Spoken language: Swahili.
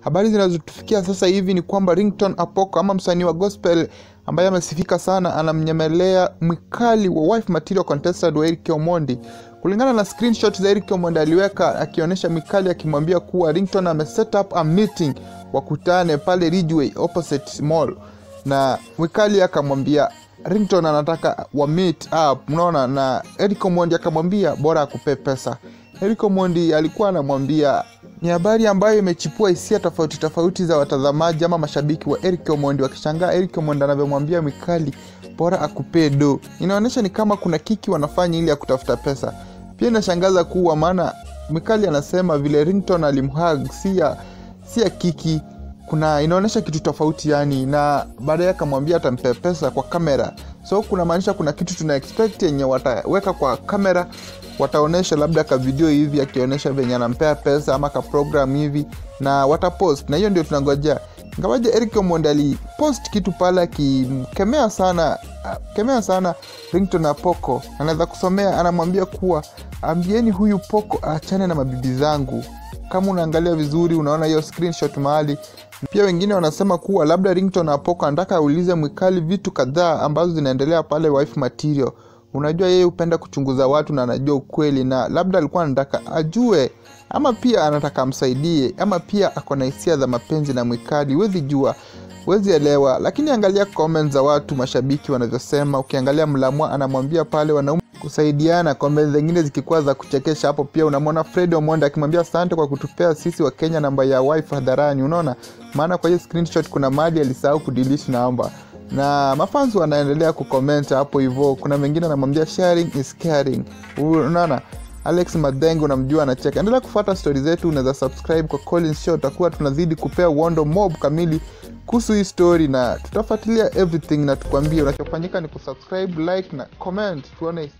habari zinazotufikia sasa hivi ni kwamba Ringtone Apoko ama msanii wa gospel ambaye amesifika sana anamnyemelea mwikali wa wife material contestant wa Eric Omondi. Kulingana na screenshot za Eric Omondi aliweka akionyesha Mikali akimwambia kuwa Ringtone ame set up a meeting wakutane pale Ridgeway opposite mall, na Mwikali akamwambia Ringtone anataka wa meet up, unaona, na Eric Omondi akamwambia bora akupee pesa. Eric Omondi alikuwa anamwambia ni habari ambayo imechipua hisia tofauti tofauti za watazamaji ama mashabiki wa Eric Omondi wakishangaa Eric Omondi anavyomwambia Mikali bora akupee do. Inaonyesha ni kama kuna kiki wanafanya ili ya kutafuta pesa. Pia inashangaza kuwa maana Mikali anasema vile Rington alimhug si ya si ya kiki, kuna inaonyesha kitu tofauti yani, na baadaye akamwambia atampea pesa kwa kamera, so kuna maanisha kuna kitu tuna expect yenye wataweka kwa kamera, wataonyesha labda ka video hivi akionyesha venye anampea pesa ama ka program hivi na watapost, na hiyo ndio tunangojea. ngawaje Eric Omondi alipost kitu pale akimkemea sana kemea sana rington na Poko, anaweza kusomea, anamwambia kuwa ambieni huyu Poko aachane na mabibi zangu. Kama unaangalia vizuri, unaona hiyo screenshot mahali. Pia wengine wanasema kuwa labda Ringtone apoko Poko anataka aulize Mwikali vitu kadhaa ambazo zinaendelea pale wife material. Unajua yeye hupenda kuchunguza watu na anajua ukweli, na labda alikuwa anataka ajue ama pia anataka amsaidie, ama pia ako na hisia za mapenzi na Mwikali. Huwezi jua, huwezi elewa, lakini angalia comments za watu mashabiki wanavyosema. Ukiangalia Mlamwa anamwambia pale wanaume kusaidiana, Kombe zingine zikikuwa za kuchekesha. Hapo pia unamwona Fred Omondi akimwambia asante kwa kutupea sisi wa Kenya namba ya wife hadharani. Unaona maana kwa hiyo screenshot kuna mali alisahau kudelete namba na mafanzi wanaendelea kucomment hapo hivyo. Kuna mengine anamwambia sharing is caring. Unaona Alex Madengo namjua anacheka. Endelea kufuata stori zetu, unaweza subscribe kwa Collins Show, tutakuwa tunazidi kupea uondo mob kamili kuhusu hii story na tutafuatilia everything, na tukwambie unachofanyika ni kusubscribe, like na comment, tuone